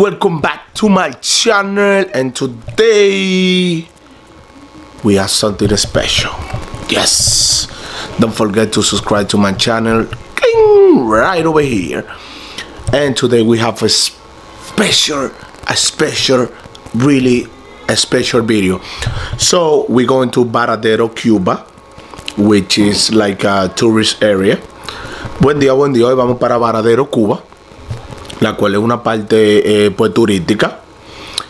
welcome back to my channel and today we have something special. Yes don't forget to subscribe to my channel right over here. And today we have a special a special really a special video. So we're going to Varadero Cuba which is like a tourist area. Buen día buen día. Hoy vamos para Varadero Cuba la cual es una parte eh, pues turística.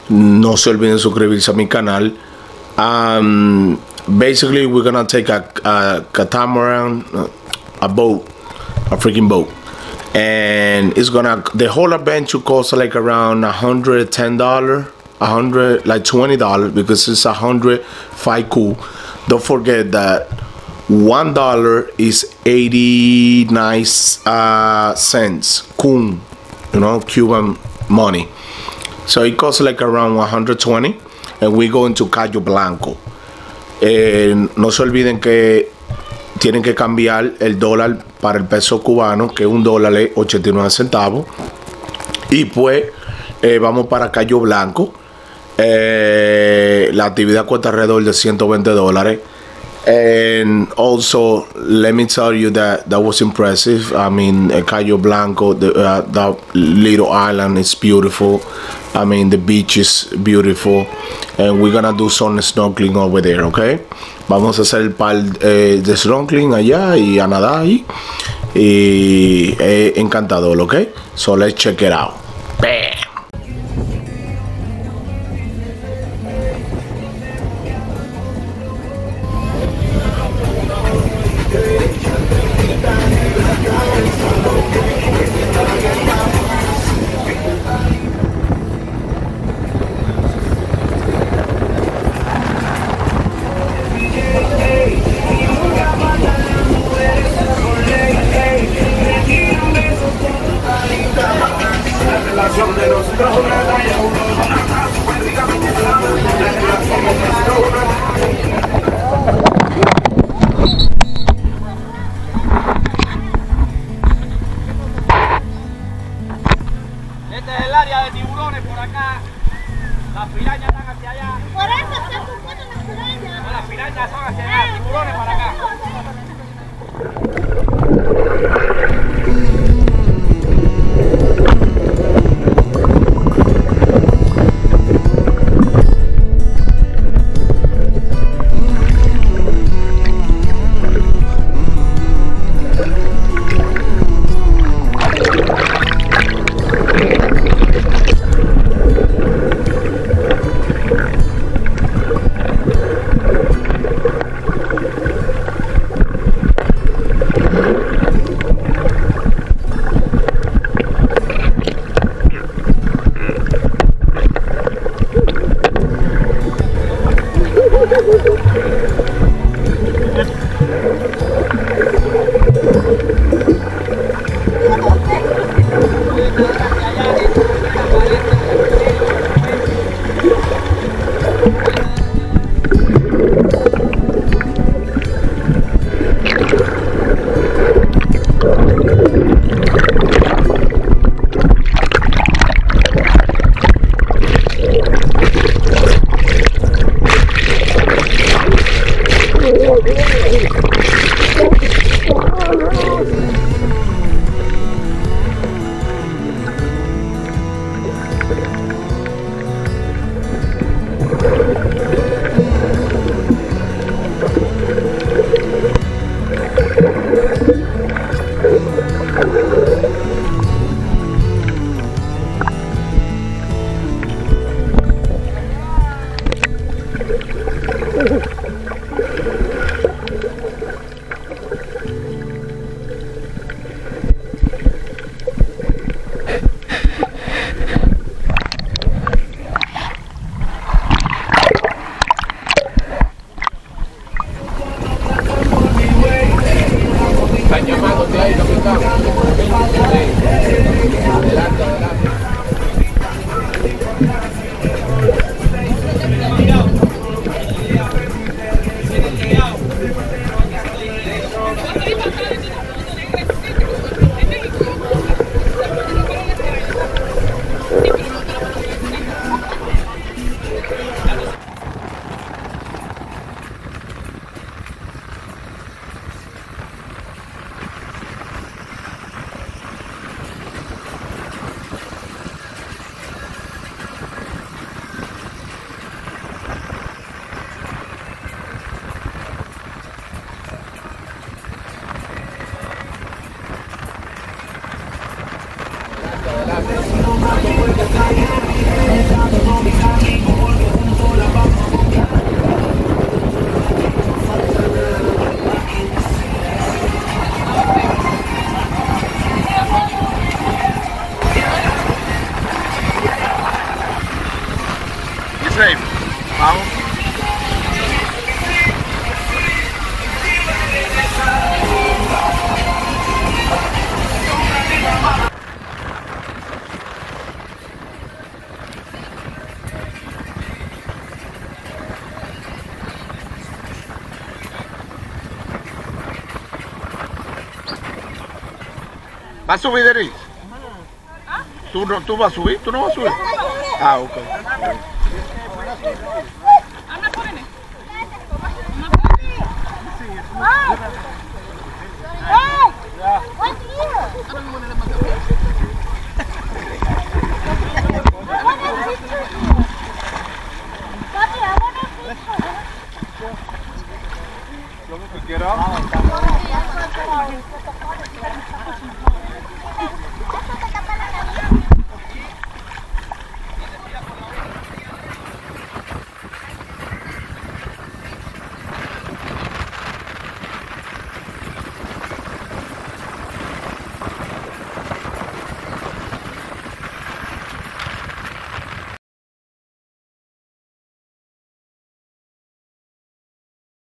No se olviden suscribirse a mi canal. Um, basically, we're gonna take a, a catamaran, a boat, a freaking boat, and it's gonna the whole adventure costs like around hundred ten dollar, a hundred like twenty dollars because it's a hundred five cool. Don't forget that one dollar is 89 uh, cents kun you know, Cuban money. So it costs like around 120 and we go into Cayo Blanco. Eh, no se olviden que tienen que cambiar el dólar para el peso cubano, que un dólar es 89 centavos. Y pues eh, vamos para Cayo Blanco. Eh, la actividad cuesta alrededor de 120 dólares. And also let me tell you that that was impressive. I mean cayo blanco the, uh, the little island is beautiful. I mean the beach is beautiful. And we're gonna do some snorkeling over there okay? Vamos a hacer el par eh, de snorkeling allá y a nadar ahí. Y eh, encantador okay? So let's check it out Las pirañas están hacia allá. Por eso se suponen las pirañas. No, las pirañas son hacia allá, tiburones para acá. Same. Vamos. ¿Vas a subir, Denis? ¿Tú, no, ¿Tú vas a subir? ¿Tú no vas a subir? Ah, ok. Anna, kom igjen.